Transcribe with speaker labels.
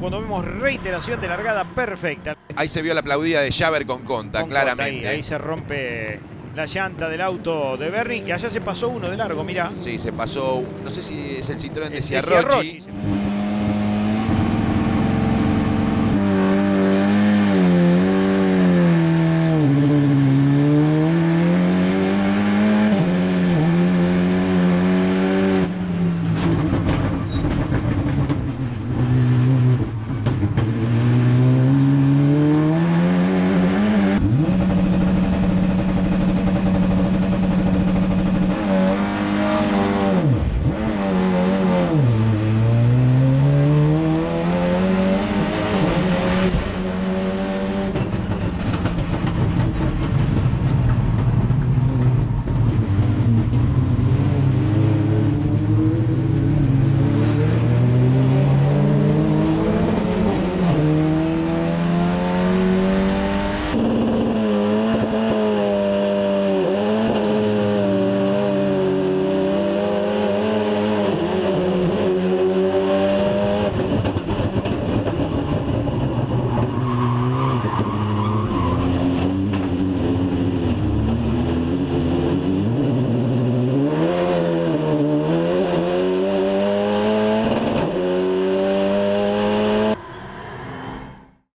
Speaker 1: cuando vemos reiteración de largada perfecta.
Speaker 2: Ahí se vio la aplaudida de Javer con Conta,
Speaker 1: Con
Speaker 2: claramente.
Speaker 1: Ahí, ahí se rompe la llanta del auto de Berry y allá se pasó uno de largo, mira.
Speaker 2: Sí, se pasó, no sé si es el Citroën de
Speaker 1: Ciarrochi.